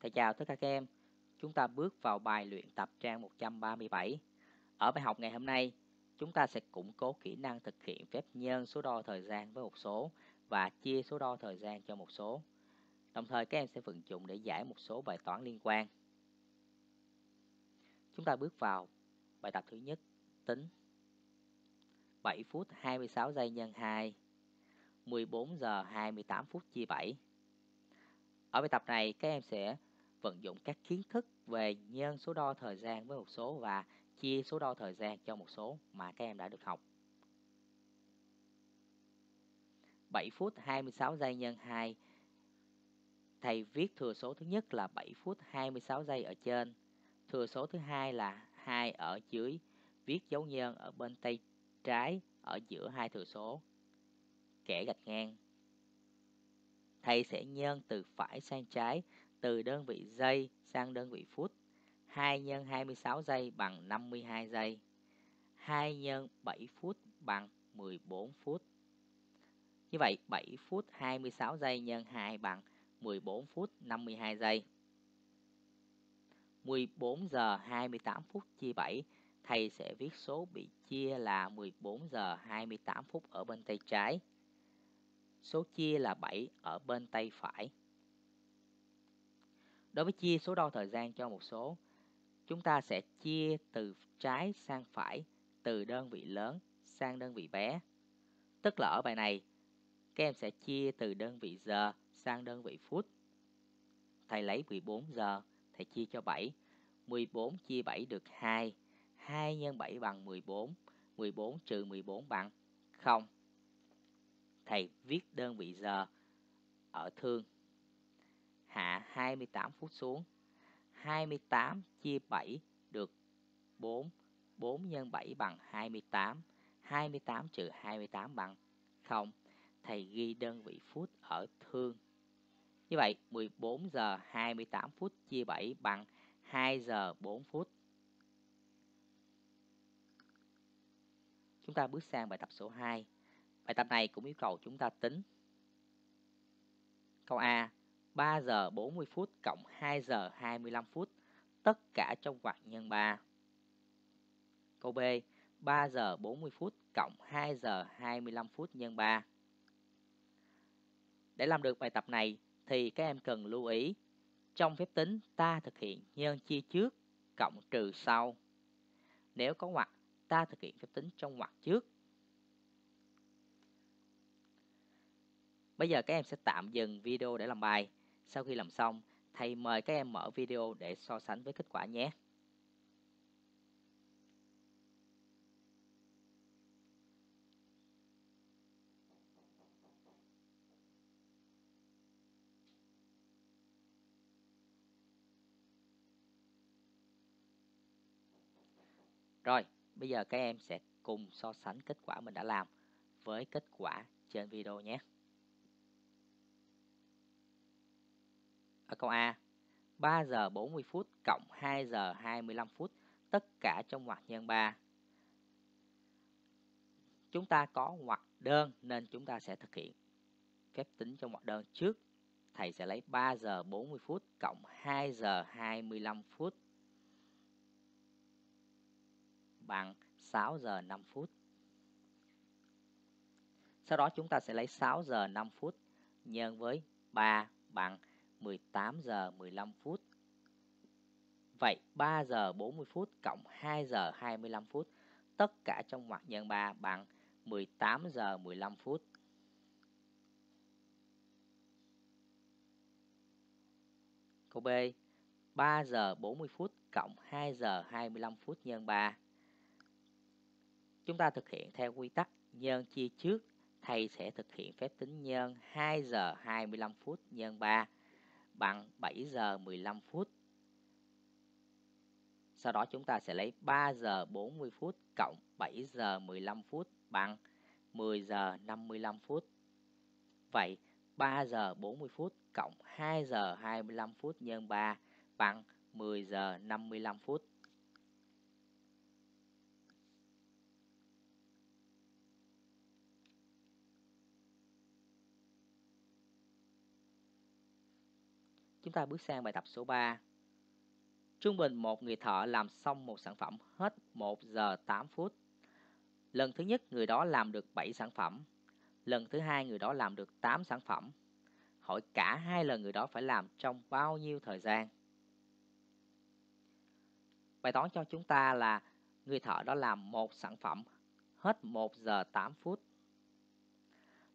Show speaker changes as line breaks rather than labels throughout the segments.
Thầy chào tất cả các em. Chúng ta bước vào bài luyện tập trang 137. Ở bài học ngày hôm nay, chúng ta sẽ củng cố kỹ năng thực hiện phép nhân số đo thời gian với một số và chia số đo thời gian cho một số. Đồng thời các em sẽ vận dụng để giải một số bài toán liên quan. Chúng ta bước vào bài tập thứ nhất, tính. 7 phút 26 giây nhân 2, 14 giờ 28 phút chia 7. Ở bài tập này các em sẽ vận dụng các kiến thức về nhân số đo thời gian với một số và chia số đo thời gian cho một số mà các em đã được học. 7 phút 26 giây nhân 2 Thầy viết thừa số thứ nhất là 7 phút 26 giây ở trên. Thừa số thứ hai là 2 ở dưới. Viết dấu nhân ở bên tay trái ở giữa hai thừa số. Kẻ gạch ngang. Thầy sẽ nhân từ phải sang trái từ đơn vị giây sang đơn vị phút. 2 nhân 26 giây bằng 52 giây. 2 nhân 7 phút bằng 14 phút. Như vậy 7 phút 26 giây nhân 2 bằng 14 phút 52 giây. 14 giờ 28 phút chia 7, thầy sẽ viết số bị chia là 14 giờ 28 phút ở bên tay trái. Số chia là 7 ở bên tay phải. Đối với chia số đo thời gian cho một số, chúng ta sẽ chia từ trái sang phải, từ đơn vị lớn sang đơn vị bé. Tức là ở bài này, các em sẽ chia từ đơn vị giờ sang đơn vị phút. Thầy lấy 14 giờ, thầy chia cho 7. 14 chia 7 được 2. 2 nhân 7 bằng 14. 14 trừ 14 bằng 0. Thầy viết đơn vị giờ ở thương hạ 28 phút xuống. 28 chia 7 được 4. 4 nhân 7 bằng 28. 28 trừ 28 bằng 0. Thầy ghi đơn vị phút ở thương. Như vậy 14 giờ 28 phút chia 7 bằng 2 giờ 4 phút. Chúng ta bước sang bài tập số 2. Bài tập này cũng yêu cầu chúng ta tính. Câu A 3 giờ 40 phút cộng 2 giờ 25 phút, tất cả trong ngoặc nhân 3. Câu B, 3 giờ 40 phút cộng 2 giờ 25 phút nhân 3. Để làm được bài tập này thì các em cần lưu ý, trong phép tính ta thực hiện nhân chia trước cộng trừ sau. Nếu có ngoặc, ta thực hiện phép tính trong ngoặc trước. Bây giờ các em sẽ tạm dừng video để làm bài. Sau khi làm xong, thầy mời các em mở video để so sánh với kết quả nhé. Rồi, bây giờ các em sẽ cùng so sánh kết quả mình đã làm với kết quả trên video nhé. Câu A, 3 giờ 40 phút cộng 2 giờ 25 phút, tất cả trong ngoặc nhân 3. Chúng ta có ngoặc đơn nên chúng ta sẽ thực hiện phép tính trong ngoặc đơn trước. Thầy sẽ lấy 3 giờ 40 phút cộng 2 giờ 25 phút bằng 6 giờ 5 phút. Sau đó chúng ta sẽ lấy 6 giờ 5 phút nhân với 3 bằng 18 giờ 15 phút. Vậy 3 giờ 40 phút cộng 2 giờ 25 phút, tất cả trong ngoặc nhân 3 bằng 18 giờ 15 phút. Câu B, 3 giờ 40 phút cộng 2 giờ 25 phút nhân 3. Chúng ta thực hiện theo quy tắc nhân chia trước, thầy sẽ thực hiện phép tính nhân 2 giờ 25 phút nhân 3 bằng 7 giờ 15 phút. Sau đó chúng ta sẽ lấy 3 giờ 40 phút cộng 7 giờ 15 phút bằng 10 giờ 55 phút. Vậy 3 giờ 40 phút cộng 2 giờ 25 phút nhân 3 bằng 10 giờ 55 phút. Chúng ta bước sang bài tập số 3. Trung bình một người thợ làm xong một sản phẩm hết 1 giờ 8 phút. Lần thứ nhất, người đó làm được 7 sản phẩm. Lần thứ hai, người đó làm được 8 sản phẩm. Hỏi cả hai lần người đó phải làm trong bao nhiêu thời gian? Bài toán cho chúng ta là người thợ đó làm một sản phẩm hết 1 giờ 8 phút.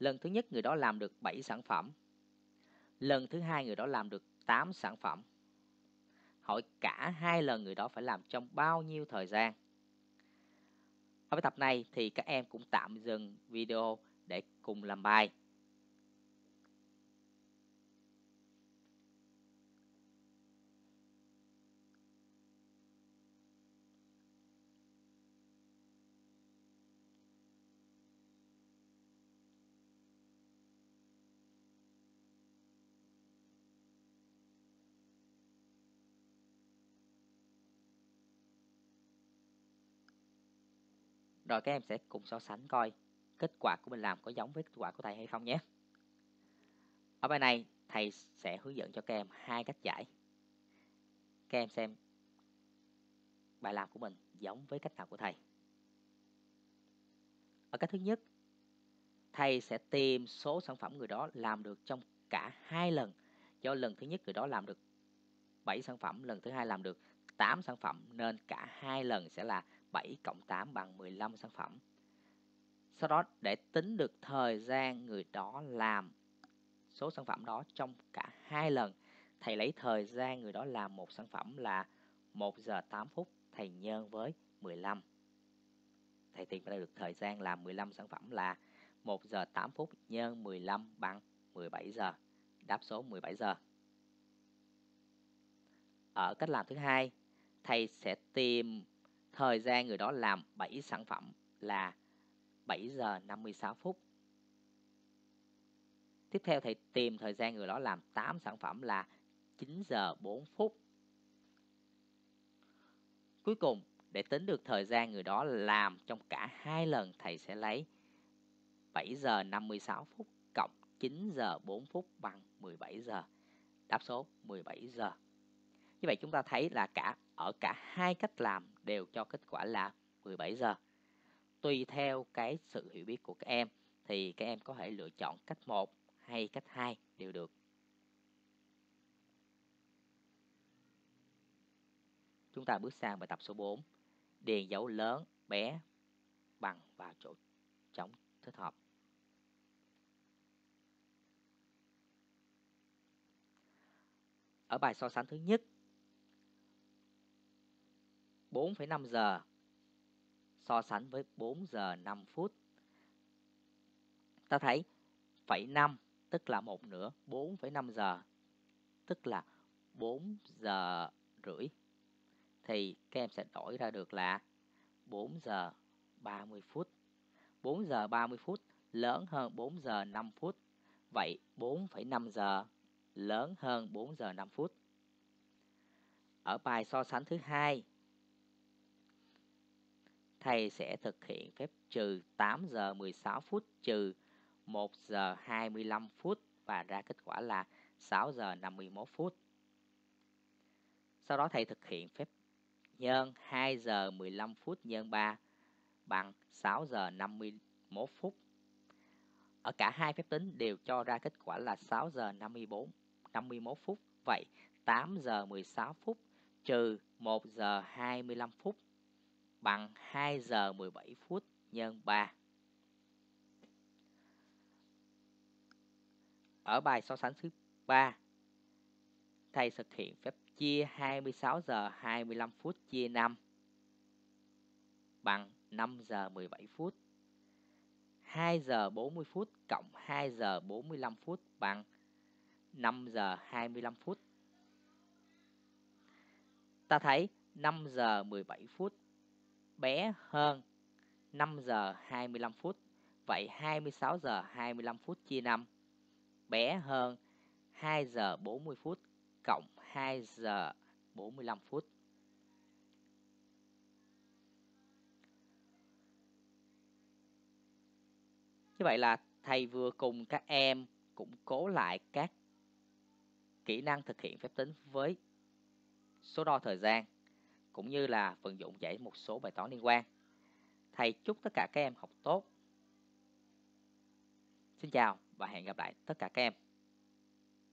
Lần thứ nhất, người đó làm được 7 sản phẩm. Lần thứ hai, người đó làm được 8 sản phẩm. Hỏi cả hai lần người đó phải làm trong bao nhiêu thời gian? Ở bài tập này thì các em cũng tạm dừng video để cùng làm bài. Rồi các em sẽ cùng so sánh coi kết quả của mình làm có giống với kết quả của thầy hay không nhé. Ở bài này thầy sẽ hướng dẫn cho các em hai cách giải. Các em xem bài làm của mình giống với cách nào của thầy. Ở cách thứ nhất, thầy sẽ tìm số sản phẩm người đó làm được trong cả hai lần. Do lần thứ nhất người đó làm được 7 sản phẩm, lần thứ hai làm được 8 sản phẩm nên cả hai lần sẽ là 7 cộng 8 bằng 15 sản phẩm. Sau đó để tính được thời gian người đó làm số sản phẩm đó trong cả hai lần, thầy lấy thời gian người đó làm một sản phẩm là 1 giờ 8 phút, thầy nhân với 15. Thầy tìm ra được thời gian làm 15 sản phẩm là 1 giờ 8 phút nhân 15 bằng 17 giờ. Đáp số 17 giờ. Ở cách làm thứ hai, thầy sẽ tìm Thời gian người đó làm 7 sản phẩm là 7 giờ 56 phút. Tiếp theo thầy tìm thời gian người đó làm 8 sản phẩm là 9 giờ 4 phút. Cuối cùng, để tính được thời gian người đó làm trong cả hai lần thầy sẽ lấy 7 giờ 56 phút cộng 9 giờ 4 phút bằng 17 giờ. Đáp số 17 giờ. Như vậy chúng ta thấy là cả ở cả hai cách làm đều cho kết quả là 17 giờ. Tùy theo cái sự hiểu biết của các em thì các em có thể lựa chọn cách 1 hay cách 2 đều được. Chúng ta bước sang bài tập số 4. Điền dấu lớn, bé, bằng vào chỗ trống thích hợp. Ở bài so sánh thứ nhất 4,5 giờ so sánh với 4 giờ 5 phút. Ta thấy phẩy 5 tức là một nửa 4,5 giờ tức là 4 giờ rưỡi thì các em sẽ đổi ra được là 4 giờ 30 phút. 4 giờ 30 phút lớn hơn 4 giờ 5 phút. Vậy 4,5 giờ lớn hơn 4 giờ 5 phút. Ở bài so sánh thứ hai thầy sẽ thực hiện phép trừ 8 giờ 16 phút, trừ 1 giờ 25 phút và ra kết quả là 6 giờ 51 phút. Sau đó thầy thực hiện phép nhân 2 giờ 15 phút nhân 3 bằng 6 giờ 51 phút. Ở cả hai phép tính đều cho ra kết quả là 6 giờ 54 51 phút. Vậy 8 giờ 16 phút trừ 1 giờ 25 phút bằng 2 giờ 17 phút nhân 3. Ở bài so sánh thứ 3, thầy thực hiện phép chia 26 giờ 25 phút chia 5 bằng 5 giờ 17 phút. 2 giờ 40 phút cộng 2 giờ 45 phút bằng 5 giờ 25 phút. Ta thấy 5 giờ 17 phút bé hơn 5 giờ 25 phút. Vậy 26 giờ 25 phút chia 5 bé hơn 2 giờ 40 phút cộng 2 giờ 45 phút. Như vậy là thầy vừa cùng các em củng cố lại các kỹ năng thực hiện phép tính với số đo thời gian, cũng như là vận dụng giải một số bài toán liên quan. Thầy chúc tất cả các em học tốt. Xin chào và hẹn gặp lại tất cả các em.